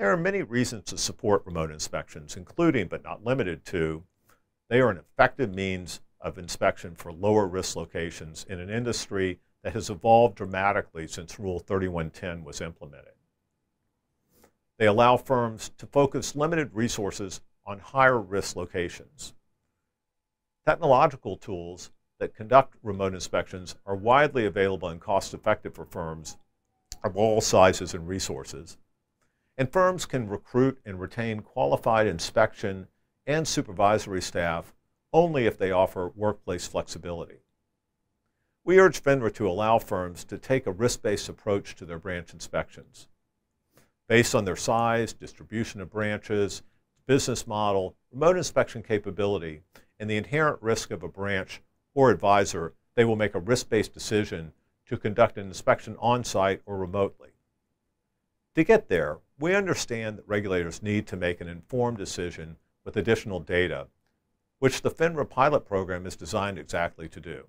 There are many reasons to support remote inspections, including but not limited to, they are an effective means of inspection for lower risk locations in an industry that has evolved dramatically since Rule 3110 was implemented. They allow firms to focus limited resources on higher risk locations. Technological tools that conduct remote inspections are widely available and cost effective for firms of all sizes and resources. And firms can recruit and retain qualified inspection and supervisory staff only if they offer workplace flexibility. We urge FINRA to allow firms to take a risk-based approach to their branch inspections. Based on their size, distribution of branches, business model, remote inspection capability, and the inherent risk of a branch or advisor, they will make a risk-based decision to conduct an inspection on-site or remotely. To get there, we understand that regulators need to make an informed decision with additional data, which the FINRA pilot program is designed exactly to do.